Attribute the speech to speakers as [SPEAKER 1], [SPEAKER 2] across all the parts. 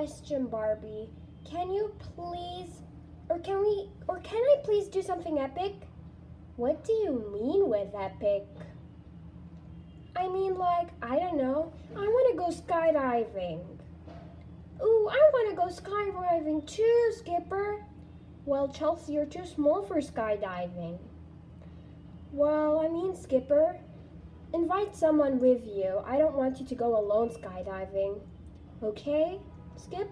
[SPEAKER 1] question, Barbie. Can you please, or can we, or can I please do something epic? What do you mean with epic? I mean, like, I don't know. I want to go skydiving. Ooh, I want to go skydiving too, Skipper. Well, Chelsea, you're too small for skydiving. Well, I mean, Skipper, invite someone with you. I don't want you to go alone skydiving. Okay, Skip?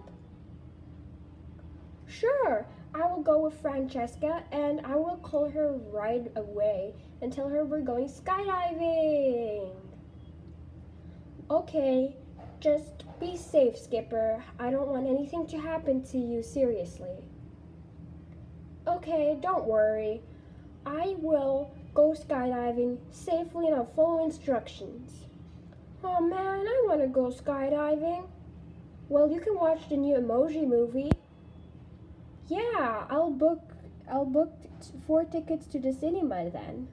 [SPEAKER 1] Sure, I will go with Francesca and I will call her right away and tell her we're going skydiving. Okay, just be safe, Skipper. I don't want anything to happen to you seriously. Okay, don't worry. I will go skydiving safely and I'll follow instructions. Oh man, I want to go skydiving. Well, you can watch the new Emoji movie. Yeah, I'll book I'll book four tickets to the cinema then.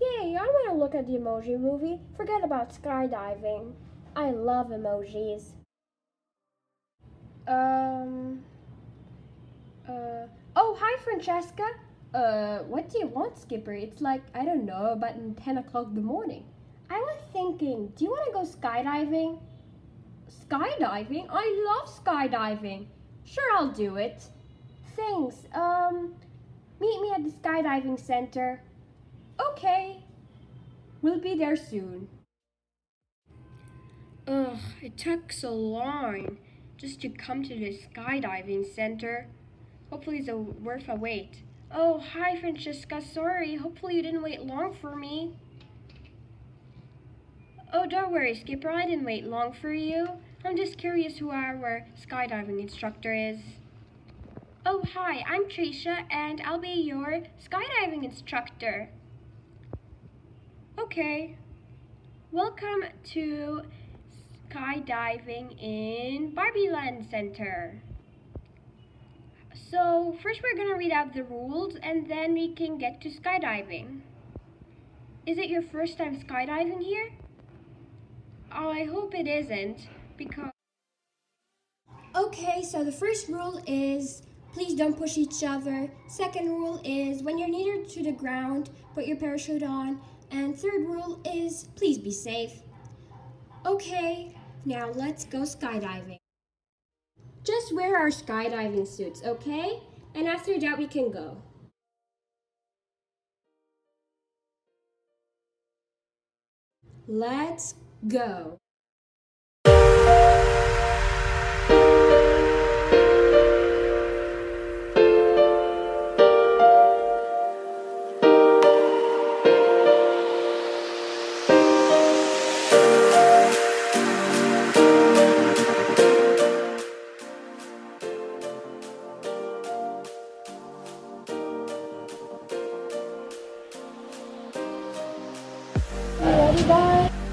[SPEAKER 1] Yay, I want to look at the Emoji movie. Forget about skydiving. I love emojis. Um uh Oh, hi Francesca. Uh, what do you want, Skipper? It's like, I don't know, about 10 o'clock in the morning. I was thinking, do you want to go skydiving? Skydiving? I love skydiving. Sure, I'll do it. Thanks. Um, meet me at the skydiving center. Okay. We'll be there soon. Ugh, it took so long just to come to the skydiving center. Hopefully it's worth a wait. Oh, hi Francesca, sorry. Hopefully you didn't wait long for me. Oh, don't worry, Skipper, I didn't wait long for you. I'm just curious who our uh, skydiving instructor is. Oh, hi, I'm Tricia, and I'll be your skydiving instructor. Okay. Welcome to skydiving in Barbie Land Center. So first we're going to read out the rules and then we can get to skydiving. Is it your first time skydiving here? Oh, I hope it isn't because... Okay, so the first rule is please don't push each other. Second rule is when you're near to the ground, put your parachute on. And third rule is please be safe. Okay, now let's go skydiving. Just wear our skydiving suits, okay? And after that, we can go. Let's go. You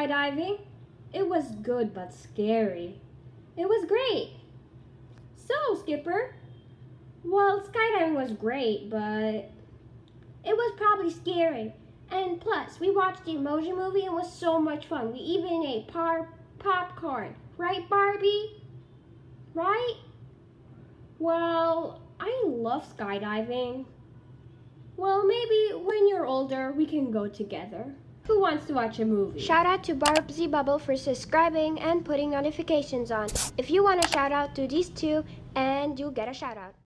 [SPEAKER 1] skydiving? It was good but scary. It was great. So, Skipper, well, skydiving was great, but it was probably scary. And plus, we watched the Emoji Movie and it was so much fun. We even ate par popcorn. Right, Barbie? Right? Well, I love skydiving. Well, maybe when you're older, we can go together. Who wants to watch a movie?
[SPEAKER 2] Shout out to Babsey Bubble for subscribing and putting notifications on. If you want a shout out to these two, and you'll get a shout out.